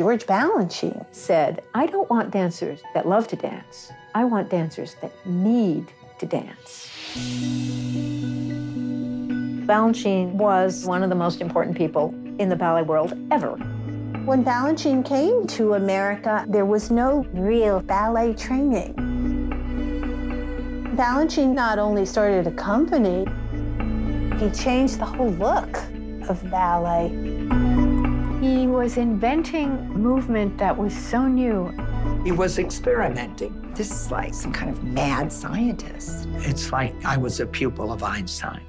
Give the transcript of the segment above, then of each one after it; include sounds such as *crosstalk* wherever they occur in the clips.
George Balanchine said, I don't want dancers that love to dance. I want dancers that need to dance. Balanchine was one of the most important people in the ballet world ever. When Balanchine came to America, there was no real ballet training. Balanchine not only started a company, he changed the whole look of ballet. He was inventing movement that was so new. He was experimenting. This is like some kind of mad scientist. It's like I was a pupil of Einstein.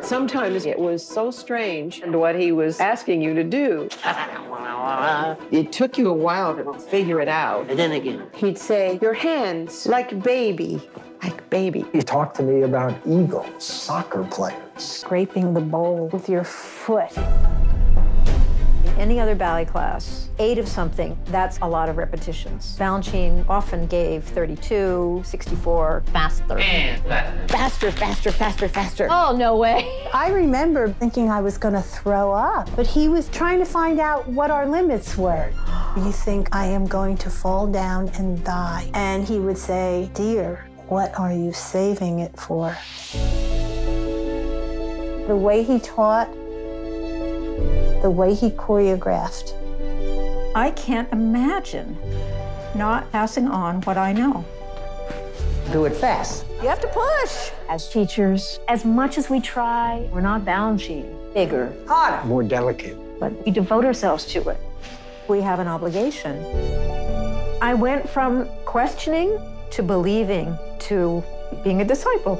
Sometimes it was so strange and what he was asking you to do. It took you a while to figure it out. And then again, He'd say, Your hands, like baby, like baby. He talked to me about eagles, soccer players. Scraping the bowl with your foot. Any other ballet class, eight of something, that's a lot of repetitions. Balanchine often gave 32, 64. Faster. Faster, faster, faster, faster. Oh, no way. *laughs* I remember thinking I was going to throw up, but he was trying to find out what our limits were. You think I am going to fall down and die? And he would say, Dear, what are you saving it for? The way he taught, the way he choreographed. I can't imagine not passing on what I know. do it fast. You have to push. As teachers, as much as we try, we're not Balanchine. Bigger, Harder. More delicate. but we devote ourselves to it. We have an obligation. I went from questioning to believing to being a disciple.